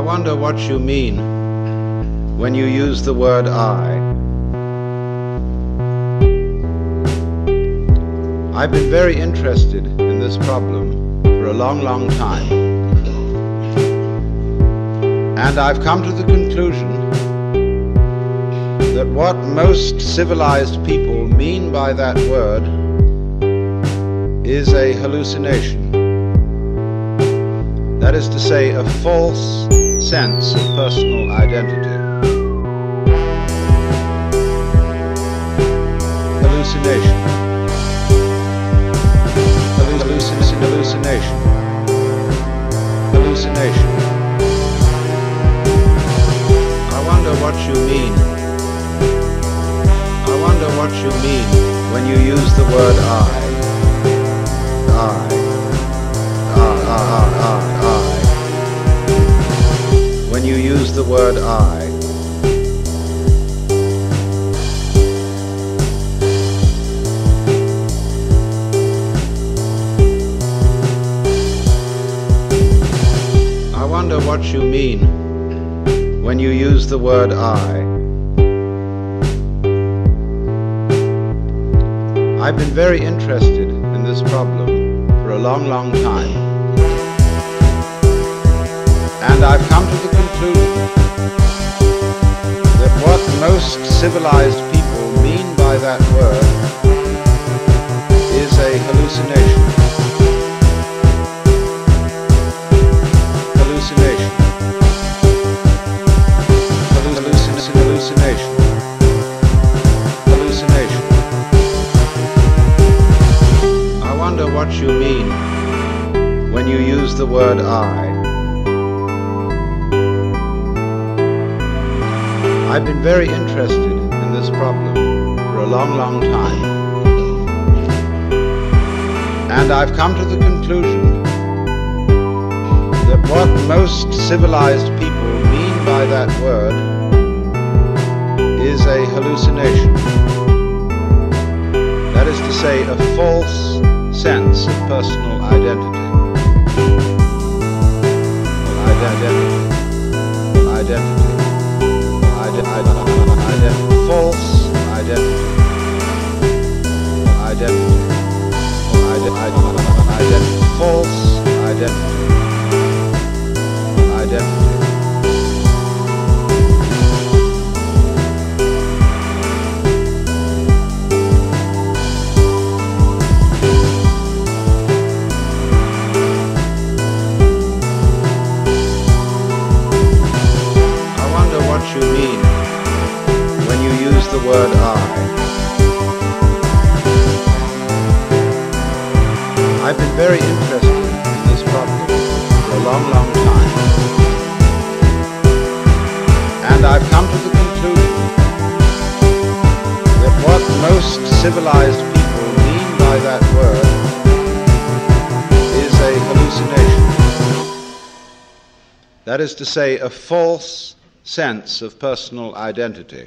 wonder what you mean when you use the word I. I've been very interested in this problem for a long, long time. And I've come to the conclusion that what most civilized people mean by that word is a hallucination. That is to say, a false sense of personal identity. Hallucination. Hallucination. Hallucination. Hallucination. I wonder what you mean. I wonder what you mean when you use the word I. the word I. I wonder what you mean when you use the word I. I've been very interested in this problem for a long, long time. And I've come to the conclusion civilized people mean by that word is a hallucination. Hallucination. Hallucination. Hallucination. Hallucination. I wonder what you mean when you use the word I. I've been very interested in this problem for a long, long time. And I've come to the conclusion that what most civilized people mean by that word is a hallucination. That is to say, a false sense of personal identity. Identity. Identity. Identity. False identity. Identity. I wonder what you mean when you use the word I. very interested in this problem for a long, long time. And I've come to the conclusion that what most civilized people mean by that word is a hallucination. That is to say, a false sense of personal identity.